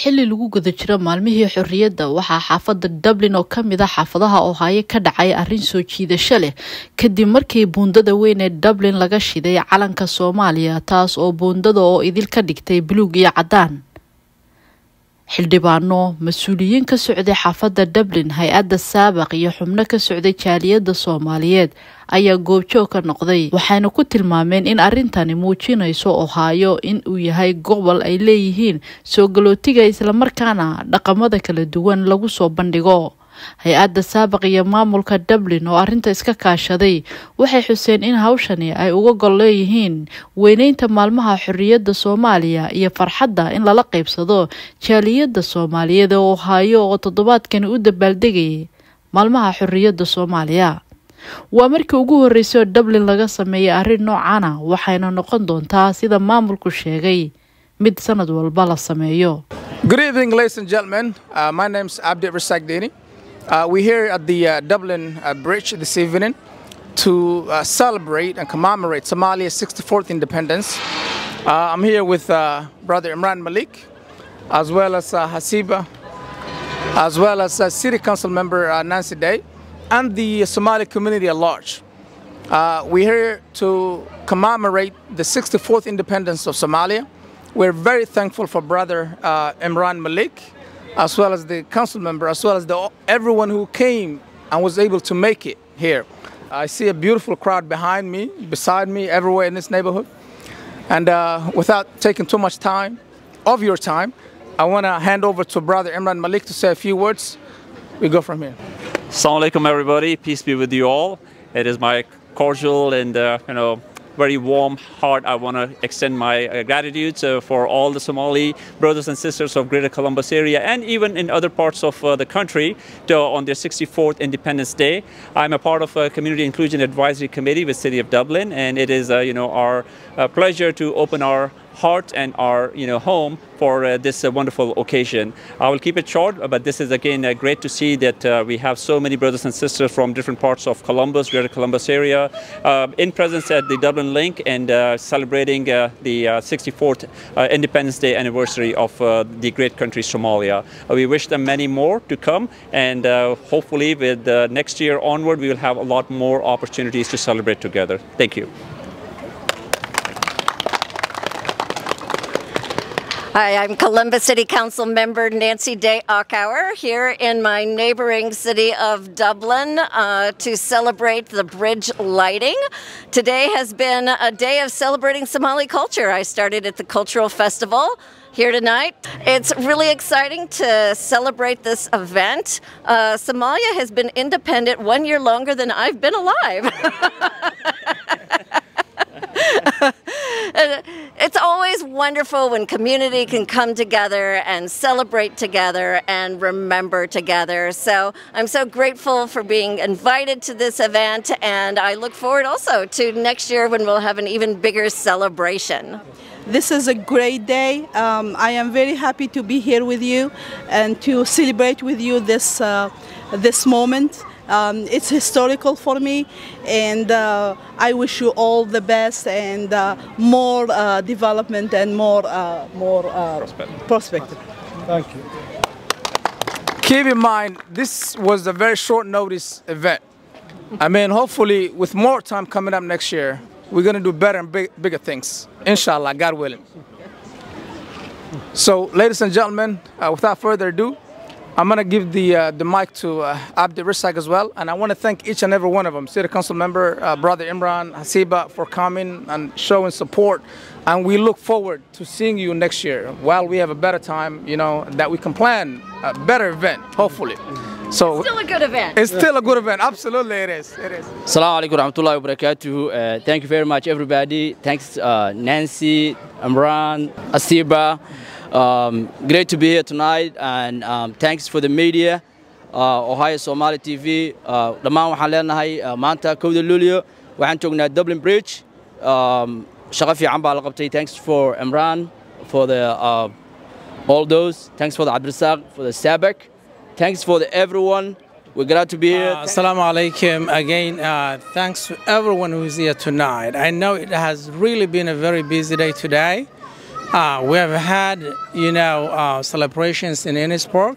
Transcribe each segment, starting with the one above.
xilli lagu guda jiro maalmihii xorriyadda waxaa xaafadda dublin oo ka mid a xaafadaha ohaayo ka dhacay arrin soo jiidasho leh. Kadib markii buundada weyn ee dublin laga shiday calanka soomaaliya taas oo buundada oo idil ka dhigtay buluug iyo caddaan xildhibaano mas'uuliyiin ka socday xaafadda dublin hay'adda saabaq iyo xubno ka socday jaaliyadda soomaaliyeed ayaa goobjoog ka noqday. Waxayna ku tilmaameen in arrintani muujinayso ohaayo in uu yahay gobol ay leeyihiin soo galootiga islamarkaana dhaqamada kala duwan lagu soo bandhigo hay'adda saabaq iyo maamulka dublin oo arrinta iska kaashaday. Waxay xuseen in hawshani ay uga gol leeyihiin weyneynta maalmaha xorriyadda soomaaliya iyo farxadda in lala qeybsado jaaliyadda soomaaliyeed ee ohaayo oo toddobaadkani u dabaaldegayay maalmaha xorriyadda soomaaliya. Waa markii ugu horreysay oo dublin laga sameeyay arrin noocana waxayna noqon doontaa sida maamulku sheegay mid sanad walba la sameeyo Uh, we're here at the uh, Dublin uh, Bridge this evening to uh, celebrate and commemorate Somalia's 64th independence. Uh, I'm here with uh, Brother Imran Malik, as well as Hasiba, as well as City Council member Nancy Day, and the Somali community at large. we're here to commemorate the 64th independence of Somalia. We're very thankful for Brother Imran Malik as well as the council member, as well as the, everyone who came and was able to make it here. I see a beautiful crowd behind me, beside me, everywhere in this neighborhood. And uh, without taking too much time, of your time, I want to hand over to Brother Imran Malik to say a few words. We go from here. Assalamu alaikum, everybody. Peace be with you all. It is my cordial and uh, you know very warm heart. I want to extend my uh, gratitude uh, for all the Somali brothers and sisters of Greater Columbus area and even in other parts of uh, the country to, on their 64th Independence Day. I'm a part of a Community Inclusion Advisory Committee with City of Dublin, and it is, you know, our pleasure to open our heart and our you know home for uh, this uh, wonderful occasion. I will keep it short, but this is again uh, great to see that uh, we have so many brothers and sisters from different parts of Columbus, Greater Columbus area, uh, in presence at the Dublin Link and uh, celebrating the 64th Independence Day anniversary of the great country Somalia. we wish them many more to come, and hopefully with next year onward, we will have a lot more opportunities to celebrate together. Thank you. Hi, I'm Columbus City Council member Nancy Day Ockauer here in my neighboring city of Dublin uh, to celebrate the bridge lighting. Today has been a day of celebrating Somali culture. I started at the Cultural Festival here tonight. It's really exciting to celebrate this event. Uh, Somalia has been independent one year longer than I've been alive. it's always wonderful when community can come together and celebrate together and remember together. So I'm so grateful for being invited to this event, and I look forward also to next year when we'll have an even bigger celebration. This is a great day. Um, I am very happy to be here with you and to celebrate with you this uh, this moment. Um, it's historical for me, and uh, I wish you all the best and uh, more uh, development and more more prospective. Thank you. Keep in mind, this was a very short notice event. I mean, hopefully, with more time coming up next year, we're going to do better and big, bigger things. Inshallah, God willing. So, ladies and gentlemen, without further ado, I'm going to give the uh, the mic to uh, Abdi Risak as well, and I want to thank each and every one of them, City Council member, uh, Brother Imran, Hasiba, for coming and showing support. And we look forward to seeing you next year while we have a better time, you know, that we can plan a better event, hopefully. So it's still a good event. It's still a good event. Absolutely, it is. It is. Assalamu alaikum warahmatullahi wabarakatuh. Uh, thank you very much, everybody. Thanks, uh, Nancy, Imran, Asiba. Um, great to be here tonight, and um, thanks for the media. Uh, Ohio Somali TV. dhammaan waxaan leenahay maanta kowda luulyo waxaan joognaa Dublin Bridge. Um, shaqo fiican baa la qabtay. Thanks for Imran, for the uh, all those. Thanks for the Abdulsaq, for the Sabak. Thanks for the everyone. We're glad to be here. Uh, Assalamu alaikum again. Uh, thanks to everyone who's here tonight. I know it has really been a very busy day today. Uh, we have had, you know, uh, celebrations in Ennispark.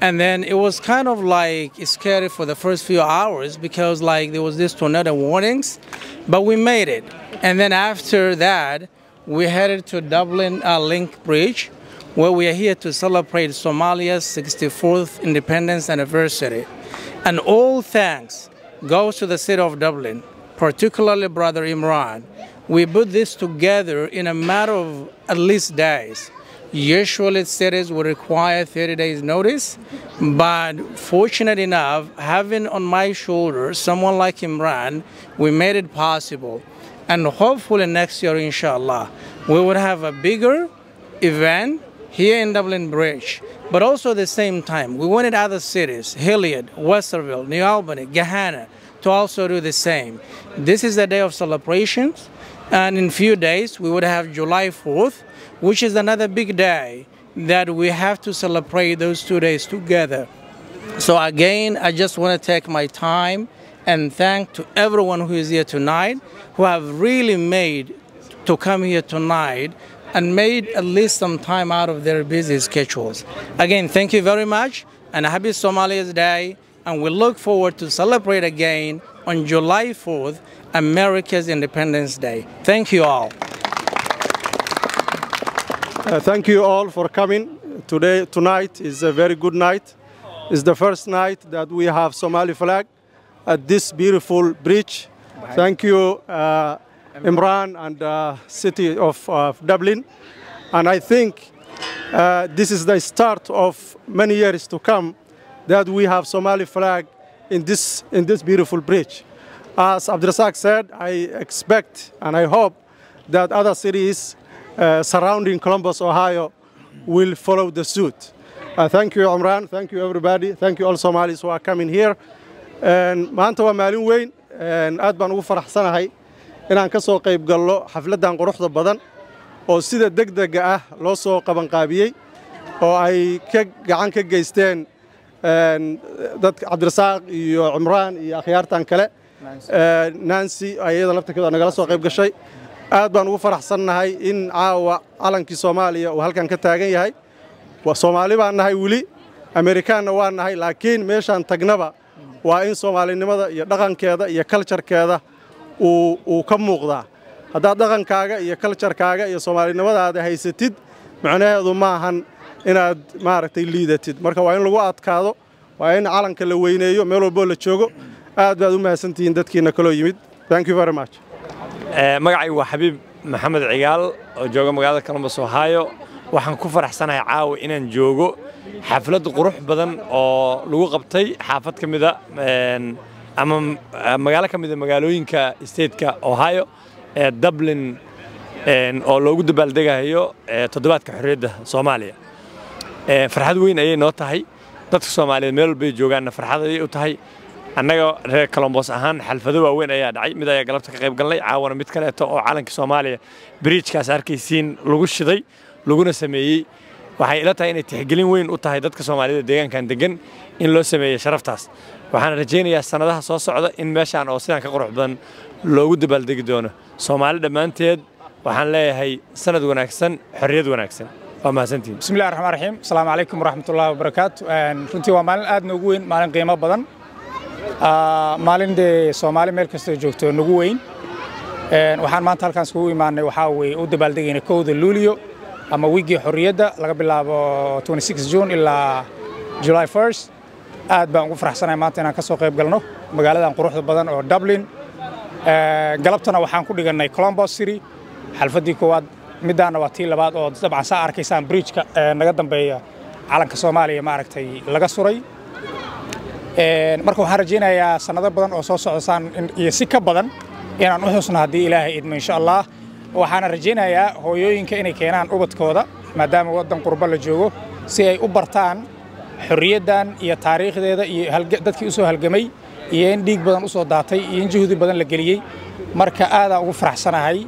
And then it was kind of like scary for the first few hours because like there was this tornado warnings, but we made it. And then after that, we headed to Dublin uh, Link Bridge, where we are here to celebrate Somalia's 64th independence anniversary. And all thanks goes to the city of Dublin, particularly Brother Imran. We put this together in a matter of at least days. Usually cities would require 30 days notice, but fortunate enough, having on my shoulder someone like Imran, we made it possible. And hopefully next year, inshallah, we would have a bigger event here in Dublin Bridge. But also at the same time, we wanted other cities, Hilliard, Westerville, New Albany, Gahanna, to also do the same. This is a day of celebrations, and in few days we would have July 4th, which is another big day that we have to celebrate those two days together. So again, I just want to take my time and thank to everyone who is here tonight, who have really made to come here tonight and made at least some time out of their busy schedules. Again, thank you very much and happy Somalia's Day. And we look forward to celebrate again on July 4th, America's Independence Day. Thank you all. Uh, thank you all for coming. Today, tonight is a very good night. It's the first night that we have Somali flag at this beautiful bridge. Thank you, uh, Imran and uh, city of uh, Dublin. And I think uh, this is the start of many years to come that we have Somali flag in this, in this beautiful bridge. As Abdurrazak said, I expect and I hope that other cities uh, surrounding Columbus, Ohio will follow the suit. Uh, thank you, Imran. Thank you, everybody. Thank you all Somalis who are coming here. Maanta waa maalin weyn aad baan ugu faraxsanahay inaan ka soo qayb gallo xafladdan quruxda badan oo sida degdega ah loo soo qabanqaabiyey oo ay gacan ka geysteen dadka cabdirasaaq iyo cimraan iyo akhyaartan kale. Nancy. Ayada laftarkeeda nagala soo qayb gashay. Aad baan ugu faraxsannahay in caawa calankii soomaaliya uu halkan ka taagan yahay. Soomaali baan nahay weli amerikaanna waa nahay laakiin meeshaan tagnaba waa in soomaalinimada iyo dhaqankeeda iyo kaljarkeeda uu ka muuqdaa haddaad dhaqankaaga iyo kaljarkaaga iyo soomaalinimadaada haysatid macnaheedu maahan inaad maaragtay liidatid. Marka waa in lagu adkaado waa in calanka la weyneeyo meel walboo la joogo aad baad u mahadsantihiin dadkiina kaloo yimid. Much. Magacaygu waa xabiib maxamed cigaal oo jooga magaalada columbus ohio. Waxaan ku faraxsanahay caawa inaan joogo. Xaflad qurux badan oo lagu qabtay. Xaafad ka mida ama magaalo ka mida magaalooyinka stateka ohio ee dublin oo loogu dabaaldegayo toddobaadka xorriyadda soomaaliya farxad weyn ayay noo tahay. Dadka soomaaliyeed meel walbay joogaanna farxad ayay u tahay. Annaga reer colombos ahaan xalfado waaweyn ayaa dhacay. Mid ayaa galabta ka qayb galnay caawana mid kaleeto oo calanka soomaaliya bridjkaas arkaysiin lagu shiday laguna sameeyey. Waxay ila tahay inay tixgelin weyn u tahay dadka soomaaliyada deegaankan degan in loo sameeyey sharaftaas. Waxaan rajaynayaa sannadaha soo socda in meeshaan oo sidaan ka qurux badan loogu dabaaldegi doono. Soomaali dhammaanteed waxaan leeyahay sanad wanaagsan xorriyad wanaagsan waa mahadsantihin bismillahi raxmaan raxiim asalaamu calaykum waraxmatullahi wabarakaatu runtii waa maalin aad noogu weyn maalin qiimo badan. Maalin dee soomaali meel kastoo joogto nagu weyn. Waxaan maanta halkaan iskugu imaanay waxaa weye u dabaaldegayna kowda luulio ama wiggii xorriyadda laga bilaabo june ilaa july 1st aad baan ugu faraxsanahay maanta inaan ka soo qayb galno magaaladan quruxda badan oo dublin. Galabtana waxaan ku dhigannay colombos city xalfaddii koowaad middaana waa tii labaad oo dabcan saa arkaysaan bridjka naga dambeeya calanka soomaaliya maaragtay laga suray. Marka waxaan rajaynayaa sannado badan oo soo socdasaan iyo si ka badan inaan u xusno haddii ilaahay idmo insha allah. Waxaana rajaynayaa hooyooyinka inay keenaan ubadkooda maadaama waddan qurbo la joogo si ay u bartaan xorriyaddan iyo taariikhdeeda iyo dadkii u soo halgamay iyo in dhiig badan u soo daatay iyo in juhdi badan la geliyey. Marka aadaan ugu faraxsanahay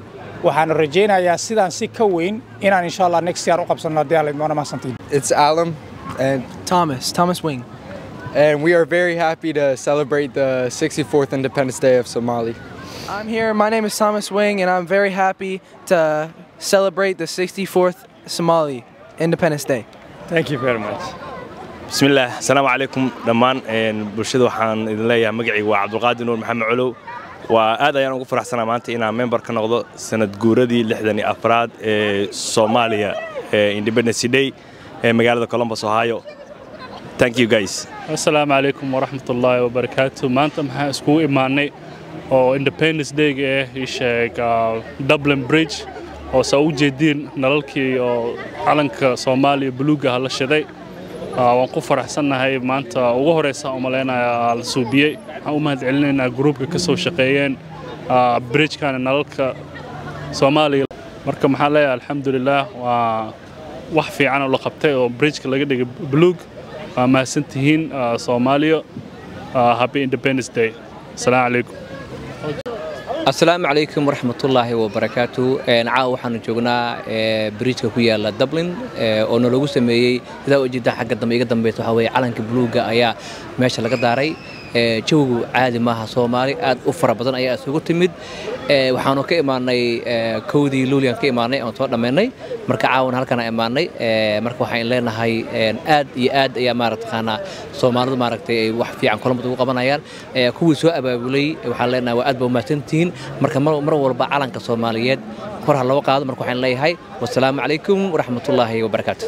waxaana rajaynayaa sidaan si ka weyn inaan insha allah next year u qabsanno haddii aan la idmoona mahadsantiin It's Alam and Thomas, Thomas Wing. and we are very happy to celebrate the 64th Independence Day of Somali. I'm here. My name is Thomas Wing, and I'm very happy to celebrate the 64th Somali Independence Day. Thank you very much. bismillaah asalaamu calaykum dhammaan bulshada waxaan idin leeyahay magacayga waa cabdulqaadir nuur maxamed colow waa aad ayaan ugu faraxsanaa maanta inaan member ka noqdo sanad guuradii lixdan iyo afraad ee soomaaliya ee independence day ee magaalada columbus ohio. Thank you guys. Asalaamu calaykum waraxmatullaahi wabarakaatu maanta maxaan iskugu imaanay oo independence dayga ah ii sheeg dublin bridge oo saa u jeediin nalalkii oo calanka soomaaliya buluuga ah la shiday waan ku faraxsannahay. Maanta ugu horeysa u malaynaya la suubiyey waxaan u mahad celinaynaa gruubka ka soo shaqeeyeen bridgekana nalalka soomaaliya marka maxaan leeyahay alxamdulilaah waa wax fiican oo la qabtay oo bridgeka laga dhigay buluug waa mahadsan tihiin soomaaliya happy independence day. Asalaamu calaykum asalaamu calaykum waraxmatullaahi wabarakaatu caawa waxaanu joognaa bridjka ku yaalla dublin oo nalagu sameeyey sidaa ujeeda xagga dambe iga dambeysa waxaa weye calanka buluuga ayaa meesha laga daaray jawigu caadi maaha soomaali aad u fara badan ayaa isugu timid. Waxaanu ka imaanay kowdii luuliyan ka imaanay oon soo dhammaynay marka caawana halkana imaanay marka waxaan leenahay aad iyo aad ayaa maaragtaqaanaa soomaalidu maaragtay ay wax fiican columbus ugu qabanayaan. Kuwii soo abaabulay waxaan leenahay waa aad ba umahadsantihiin marka mar walba calanka soomaaliyeed kor ha loo qaado. Marka waxaan leeyahay wasalaamu calaykum waraxmatullaahi wabarakaatu